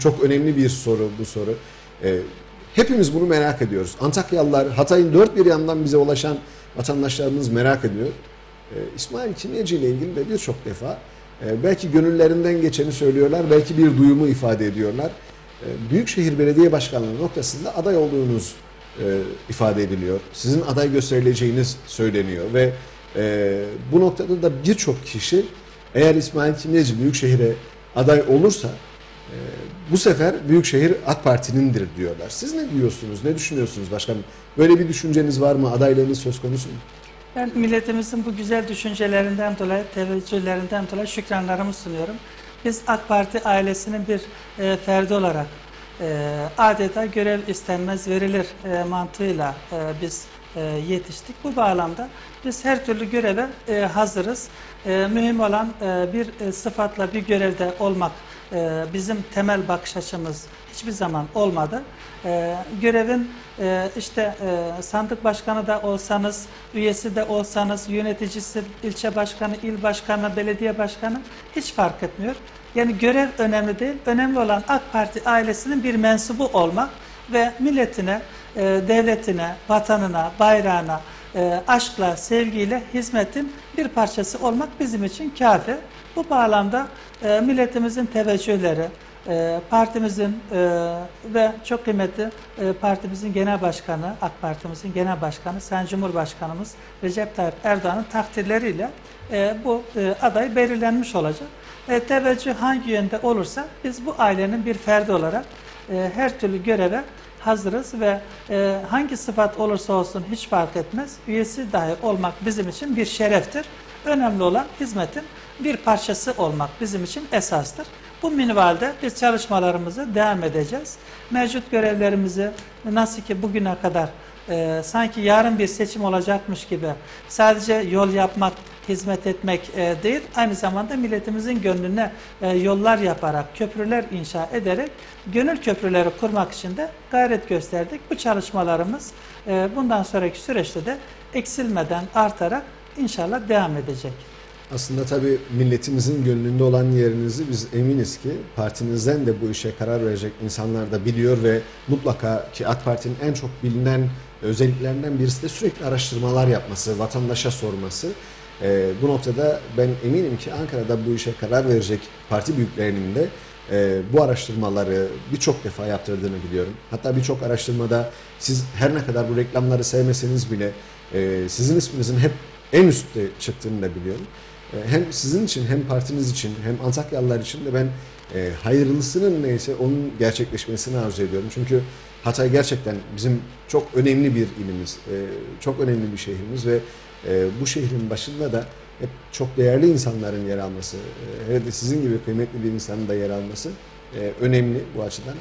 Çok önemli bir soru bu soru. Ee, hepimiz bunu merak ediyoruz. Antakyalılar, Hatay'ın dört bir yandan bize ulaşan vatandaşlarımız merak ediyor. Ee, İsmail Kimyacı ile ilgili de birçok defa e, belki gönüllerinden geçeni söylüyorlar, belki bir duyumu ifade ediyorlar. E, Büyükşehir Belediye Başkanlığı noktasında aday olduğunuz e, ifade ediliyor. Sizin aday gösterileceğiniz söyleniyor ve e, bu noktada da birçok kişi eğer İsmail Kimyacı Büyükşehir'e aday olursa e, bu sefer Büyükşehir AK Parti'nindir diyorlar. Siz ne diyorsunuz, ne düşünüyorsunuz başkanım? Böyle bir düşünceniz var mı? Adaylığınız söz konusu mu? Ben milletimizin bu güzel düşüncelerinden dolayı, teveccühlerinden dolayı şükranlarımı sunuyorum. Biz AK Parti ailesinin bir e, ferdi olarak e, adeta görev istenmez verilir e, mantığıyla e, biz e, yetiştik. Bu bağlamda biz her türlü göreve e, hazırız. E, mühim olan e, bir e, sıfatla bir görevde olmak e, bizim temel bakış açımız hiçbir zaman olmadı. E, görevin e, işte e, sandık başkanı da olsanız, üyesi de olsanız, yöneticisi, ilçe başkanı, il başkanı, belediye başkanı hiç fark etmiyor. Yani görev önemli değil. Önemli olan AK Parti ailesinin bir mensubu olmak ve milletine, e, devletine, vatanına, bayrağına, e, aşkla, sevgiyle hizmetin bir parçası olmak bizim için kafi. Bu bağlamda e, milletimizin teveccühleri, e, partimizin e, ve çok kıymetli e, partimizin genel başkanı, AK Partimizin genel başkanı, Sayın Cumhurbaşkanımız Recep Tayyip Erdoğan'ın takdirleriyle e, bu e, aday belirlenmiş olacak. E, teveccüh hangi yönde olursa biz bu ailenin bir ferdi olarak e, her türlü göreve hazırız ve e, hangi sıfat olursa olsun hiç fark etmez. Üyesi dahi olmak bizim için bir şereftir. Önemli olan hizmetin bir parçası olmak bizim için esastır. Bu minvalde biz çalışmalarımızı devam edeceğiz. Mevcut görevlerimizi nasıl ki bugüne kadar e, sanki yarın bir seçim olacakmış gibi sadece yol yapmak, hizmet etmek e, değil, aynı zamanda milletimizin gönlüne e, yollar yaparak, köprüler inşa ederek gönül köprüleri kurmak için de gayret gösterdik. Bu çalışmalarımız e, bundan sonraki süreçte de eksilmeden artarak inşallah devam edecek. Aslında tabii milletimizin gönlünde olan yerinizi biz eminiz ki partinizden de bu işe karar verecek insanlar da biliyor ve mutlaka ki AK Parti'nin en çok bilinen özelliklerinden birisi de sürekli araştırmalar yapması, vatandaşa sorması. Ee, bu noktada ben eminim ki Ankara'da bu işe karar verecek parti büyüklerinin de e, bu araştırmaları birçok defa yaptırdığını biliyorum. Hatta birçok araştırmada siz her ne kadar bu reklamları sevmeseniz bile e, sizin isminizin hep en üstte çıktığını da biliyorum. E, hem sizin için hem partiniz için hem Antakyalılar için de ben e, hayırlısının neyse onun gerçekleşmesini arzu ediyorum. Çünkü Hatay gerçekten bizim çok önemli bir ilimiz, e, çok önemli bir şehrimiz ve e, bu şehrin başında da hep çok değerli insanların yer alması, e, hele de sizin gibi kıymetli bir insanın da yer alması önemli bu açıdan.